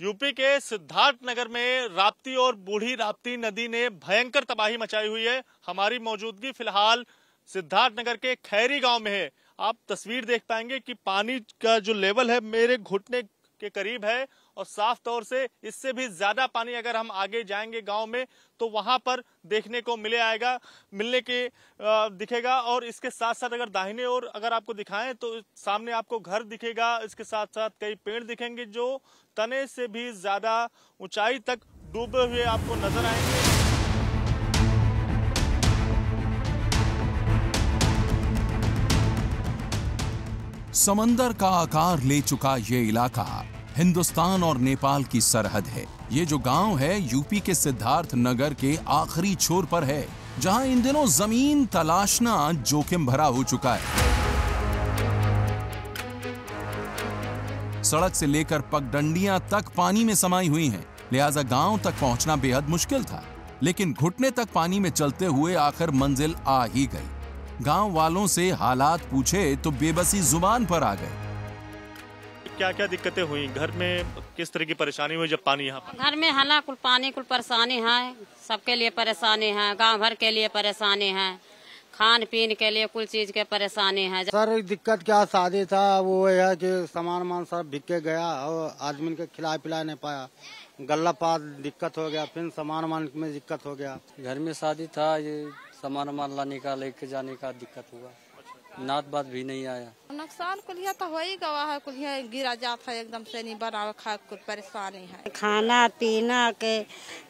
UP के सिद्धार्थनगर में राप्ती और बूढ़ी राप्ती नदी ने भयंकर तबाही मचाई हुई है। हमारी मौजूदगी फ़िलहाल सिद्धार्थनगर के खैरी गाँव में है। आप तस्वीर देख पाएँगे कि पानी का जो लेवल है, मेरे घुटने के करीब है और साफ़ तौर से इससे भी ज़्यादा पानी अगर हम आगे जाएँगे गाँव में तो वहाँ पर देखने को मिले आएगा, मिलने के दिखेगा और इसके साथ साथ अगर दाहिने और अगर आपको दिखाएँ तो सामने आपको घर दिखेगा, इसके साथ साथ कई पेड़ दिखेंगे जो तने से भी ज़्यादा ऊंचाई तक डूबे हुए आपको नज़र आएँगे। समंदर का आकार ले चुका ये इलाका हिंदुस्तान और नेपाल की सरहद है। ये जो गाँव है, यूपी के सिद्धार्थ नगर के आखिरी छोर पर है, जहाँ इन दिनों ज़मीन तलाशना जोखिम भरा हो चुका है। सड़क से लेकर पगडंडियाँ तक पानी में समाई हुई हैं। लिहाजा गाँव तक पहुँचना बेहद मुश्किल था, लेकिन घुटने तक पानी में चलते हुए आखिर मंजिल आ ही गई। गाँव वालों से हालात पूछे तो बेबसी ज़ुबान पर आ गए। क्या क्या दिक्कतें हुई? घर में किस तरह की परेशानी हुई जब पानी यहाँ घर में हला कुल पानी कुल परेशानी है सबके लिए परेशानी है गाँव भर के लिए परेशानी है खान पीन के लिए कुल चीज़ के परेशानी है। सर दिक्कत क्या शादी था? वो है कि सामान वामान सब बिक के गया और आदमी के खिला पिला नहीं पाया। गल्ला पात दिक्कत हो गया फिर सामान वामान में दिक्कत हो गया। घर में शादी था ये सामान वामान लाने का लेके जाने का दिक्कत हुआ। नात बात भी नहीं आया। नुकसान कुलिया तो हो ही गवा है कुलिया गिरा जाता है एकदम से नहीं बनावे खा कुछ परेशानी है। खाना पीना के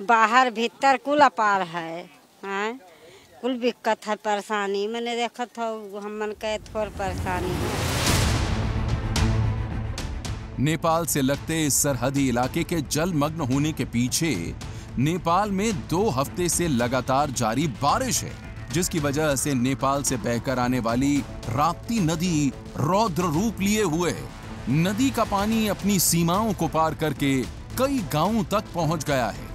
बाहर भीतर कुल अपार है हैं? कुल दिक्कत है परेशानी। मैंने देखा था हम मन के थोड़ परेशानी है। नेपाल से लगते इस सरहदी इलाके के जलमग्न होने के पीछे नेपाल में दो हफ़्ते से लगातार जारी बारिश है। जिसकी वजह से नेपाल से बहकर आने वाली राप्ती नदी रौद्र रूप लिए हुए नदी का पानी अपनी सीमाओं को पार करके कई गाँवों तक पहुँच गया है।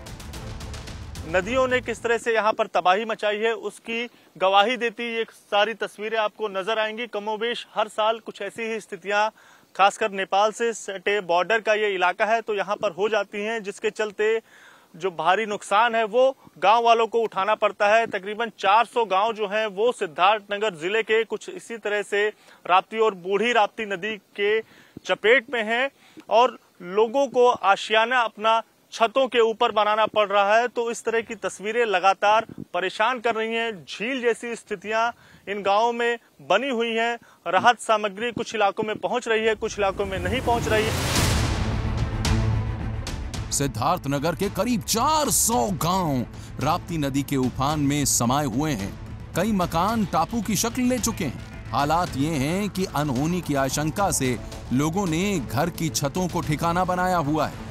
नदियों ने किस तरह से यहाँ पर तबाही मचाई है, उसकी गवाही देती ये सारी तस्वीरें आपको नज़र आएँगी। कमोबेश हर साल कुछ ऐसी ही स्थितियाँ, खासकर नेपाल से सटे बॉर्डर का ये इलाका है तो यहाँ पर हो जाती हैं, जिसके चलते जो भारी नुकसान है, वो गाँव वालों को उठाना पड़ता है। तकरीबन 400 गाँव जो हैं, वो सिद्धार्थ नगर ज़िले के कुछ इसी तरह से राप्ती और बूढ़ी राप्ती नदी के चपेट में हैं और लोगों को आशियाना अपना छतों के ऊपर बनाना पड़ रहा है। तो इस तरह की तस्वीरें लगातार परेशान कर रही हैं। झील जैसी स्थितियाँ इन गाँवों में बनी हुई हैं। राहत सामग्री कुछ इलाकों में पहुँच रही है, कुछ इलाकों में नहीं पहुँच रही। है सिद्धार्थ नगर के करीब 400 गाँव राप्ती नदी के उफान में समाये हुए हैं। कई मकान टापू की शक्ल ले चुके हैं। हालात ये हैं कि अनहोनी की आशंका से लोगों ने घर की छतों को ठिकाना बनाया हुआ है।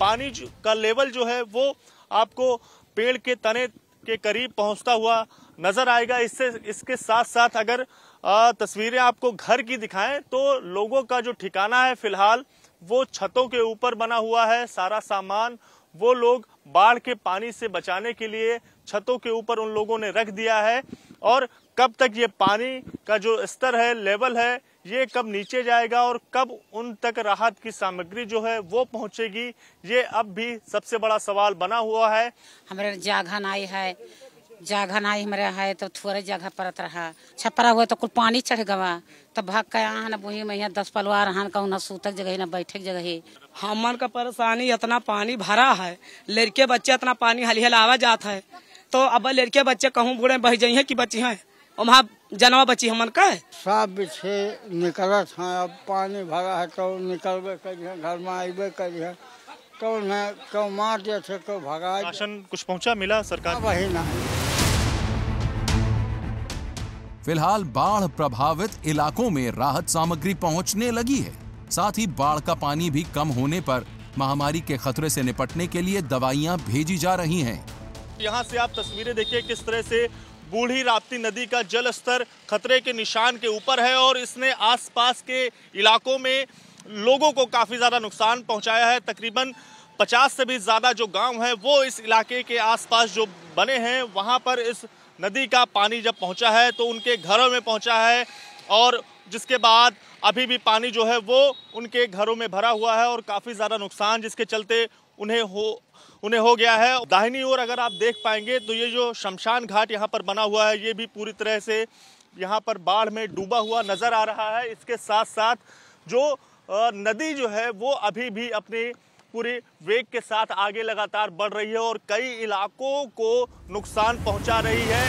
पानी का लेवल जो है, वो आपको पेड़ के तने के करीब पहुँचता हुआ नज़र आएगा। इससे, इसके साथ साथ अगर तस्वीरें आपको घर की दिखाएँ तो लोगों का जो ठिकाना है, फ़िलहाल वो छतों के ऊपर बना हुआ है, सारा सामान। वो लोग बाढ़ के पानी से बचाने के लिए छतों के ऊपर उन लोगों ने रख दिया है। और कब तक ये पानी का जो स्तर है, लेवल है, ये कब नीचे जाएगा और कब उन तक राहत की सामग्री जो है वो पहुंचेगी, ये अब भी सबसे बड़ा सवाल बना हुआ है। हमारे जागन आई है। जागन आई हमारे है तो थोड़े जगह परत रहा। छपरा हुआ तो कुल पानी चढ़ गवा। तो भाग के यहाँ न बुही में दस पलवार हन कहूँ न सूतक जगह न बैठक जगह। हमन का परेशानी इतना पानी भरा है लड़के बच्चे इतना पानी हलिहल आवा जाता है। तो अब लड़के बच्चे कहूँ बूढ़े बह जाइए कि बच्चे हैं? वहाँ जनवा बची हमन का सब बिछे निकलत है अब पानी भरा है तो निकलबे करिए घर में अबे करिए कौन है क्यों मार दिए थे क्यों भगा राशन कुछ पहुँचा मिला सरकार? वही ना। फ़िलहाल बाढ़ प्रभावित इलाकों में राहत सामग्री पहुँचने लगी है साथ ही बाढ़ का पानी भी कम होने पर महामारी के खतरे से निपटने के लिए दवाइयाँ भेजी जा रही हैं। यहाँ से आप तस्वीरें देखिए किस तरह से बूढ़ी राप्ती नदी का जल स्तर खतरे के निशान के ऊपर है और इसने आसपास के इलाकों में लोगों को काफ़ी ज़्यादा नुकसान पहुँचाया है तकरीबन 50 से भी ज़्यादा जो गाँव हैं, वो इस इलाके के आसपास जो बने हैं, वहाँ पर इस नदी का पानी जब पहुँचा है तो उनके घरों में पहुँचा है और जिसके बाद अभी भी पानी जो है वो उनके घरों में भरा हुआ है और काफ़ी ज़्यादा नुकसान जिसके चलते उन्हें हो उन्हें हो गया है। दाहिनी ओर अगर आप देख पाएँगे तो ये जो शमशान घाट यहाँ पर बना हुआ है, ये भी पूरी तरह से यहाँ पर बाढ़ में डूबा हुआ नज़र आ रहा है। इसके साथ साथ जो नदी जो है वो अभी भी अपनी पूरी वेग के साथ आगे लगातार बढ़ रही है और कई इलाकों को नुकसान पहुँचा रही है।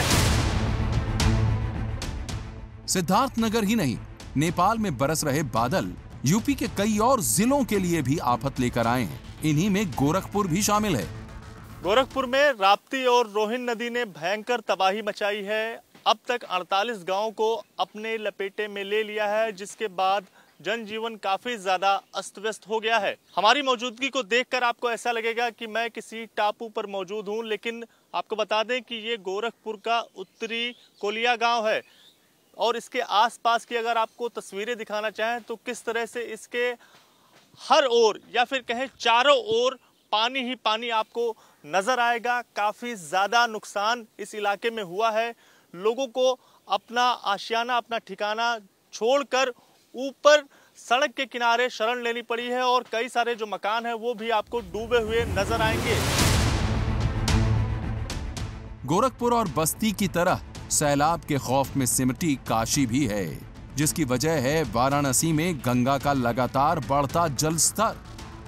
सिद्धार्थनगर ही नहीं नेपाल में बरस रहे बादल यूपी के कई और जिलों के लिए भी आफत लेकर आए हैं। इन्हीं में गोरखपुर भी शामिल है। गोरखपुर में राप्ती और रोहिन नदी ने भयंकर तबाही मचाई है। अब तक 48 गाँवों को अपने लपेटे में ले लिया है जिसके बाद जनजीवन काफ़ी ज़्यादा अस्त व्यस्त हो गया है। हमारी मौजूदगी को देखकर आपको ऐसा लगेगा कि मैं किसी टापू पर मौजूद हूँ, लेकिन आपको बता दें कि ये गोरखपुर का उत्तरी कोलिया गाँव है। और इसके आसपास की अगर आपको तस्वीरें दिखाना चाहें तो किस तरह से इसके हर ओर या फिर कहें चारों ओर पानी ही पानी आपको नज़र आएगा। काफ़ी ज़्यादा नुकसान इस इलाके में हुआ है। लोगों को अपना आशियाना, अपना ठिकाना छोड़कर ऊपर सड़क के किनारे शरण लेनी पड़ी है और कई सारे जो मकान है, वो भी आपको डूबे हुए नज़र आएँगे। गोरखपुर और बस्ती की तरह सैलाब के खौफ में सिमटी काशी भी है, जिसकी वजह है वाराणसी में गंगा का लगातार बढ़ता जल स्तर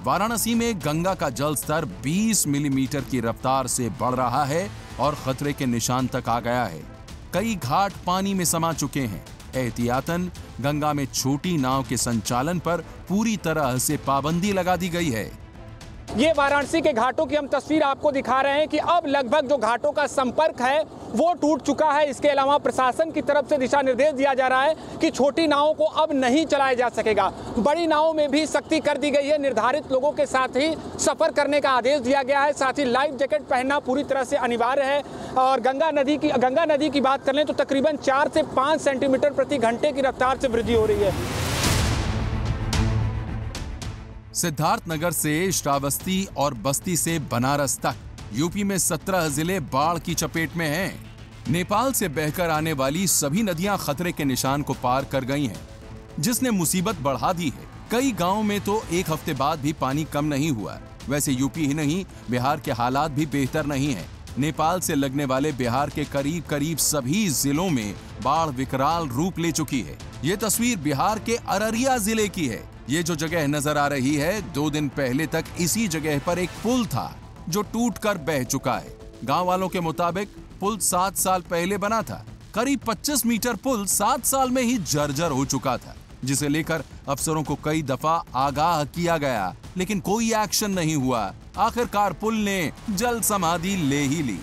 वाराणसी में गंगा का जल स्तर 20 मिलीमीटर की रफ्तार से बढ़ रहा है और खतरे के निशान तक आ गया है। कई घाट पानी में समा चुके हैं। एहतियातन, गंगा में छोटी नाव के संचालन पर पूरी तरह से पाबंदी लगा दी गई है। ये वाराणसी के घाटों की हम तस्वीर आपको दिखा रहे हैं कि अब लगभग जो घाटों का संपर्क है वो टूट चुका है। इसके अलावा प्रशासन की तरफ़ से दिशा निर्देश दिया जा रहा है कि छोटी नावों को अब नहीं चलाया जा सकेगा। बड़ी नावों में भी सख्ती कर दी गई है। निर्धारित लोगों के साथ ही सफ़र करने का आदेश दिया गया है। साथ ही लाइफ जैकेट पहनना पूरी तरह से अनिवार्य है। और गंगा नदी की, गंगा नदी की बात कर लें तो तकरीबन चार से पाँच सेंटीमीटर प्रति घंटे की रफ्तार से वृद्धि हो रही है। सिद्धार्थनगर से श्रावस्ती और बस्ती से बनारस तक। यूपी में 17 ज़िले बाढ़ की चपेट में हैं। नेपाल से बहकर आने वाली सभी नदियाँ खतरे के निशान को पार कर गई हैं, जिसने मुसीबत बढ़ा दी है। कई गाँव में तो एक हफ़्ते बाद भी पानी कम नहीं हुआ। वैसे यूपी ही नहीं बिहार के हालात भी बेहतर नहीं है। नेपाल से लगने वाले बिहार के करीब करीब सभी जिलों में बाढ़ विकराल रूप ले चुकी है। ये तस्वीर बिहार के अररिया ज़िले की है। ये जो जगह नज़र आ रही है दो दिन पहले तक इसी जगह पर एक पुल था। जो टूट कर बह चुका है। गाँव वालों के मुताबिक, पुल सात साल पहले बना था। करीब 25 मीटर पुल सात साल में ही जर्जर हो चुका था, जिसे लेकर अफसरों को कई दफ़ा आगाह किया गया। लेकिन कोई एक्शन नहीं हुआ। आखिरकार पुल ने जल समाधि ले ही ली।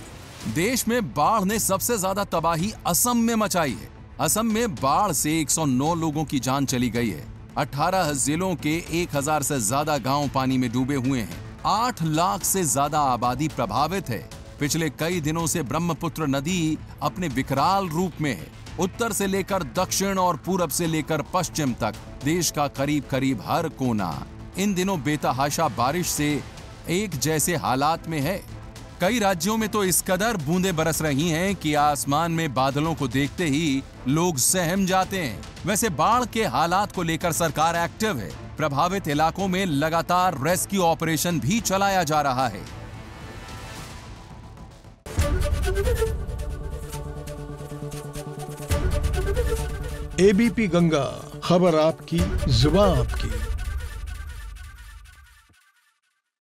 देश में बाढ़ ने सबसे ज़्यादा तबाही असम में मचाई है। असम में बाढ़ से 109 लोगों की जान चली गई है। 18 जिलों के 1000 से ज़्यादा गाँव पानी में डूबे हुए हैं। 8 लाख से ज़्यादा आबादी प्रभावित है। पिछले कई दिनों से ब्रह्मपुत्र नदी अपने विकराल रूप में है। उत्तर से लेकर दक्षिण और पूरब से लेकर पश्चिम तक देश का करीब करीब हर कोना। इन दिनों बेतहाशा बारिश से एक जैसे हालात में है। कई राज्यों में तो इस कदर बूंदें बरस रही हैं कि आसमान में बादलों को देखते ही लोग सहम जाते हैं। वैसे बाढ़ के हालात को लेकर सरकार एक्टिव है। प्रभावित इलाकों में लगातार रेस्क्यू ऑपरेशन भी चलाया जा रहा है। एबीपी गंगा, खबर आपकी जुबा आपकी।